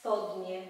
spodnie,